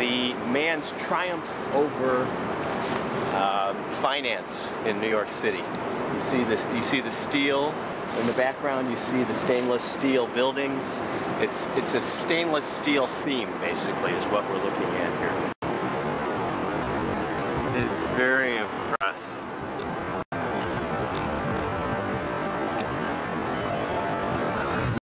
the man's triumph over uh, finance in New York City. You see this. You see the steel in the background. You see the stainless steel buildings. It's it's a stainless steel theme, basically, is what we're looking at here. It is very impressive.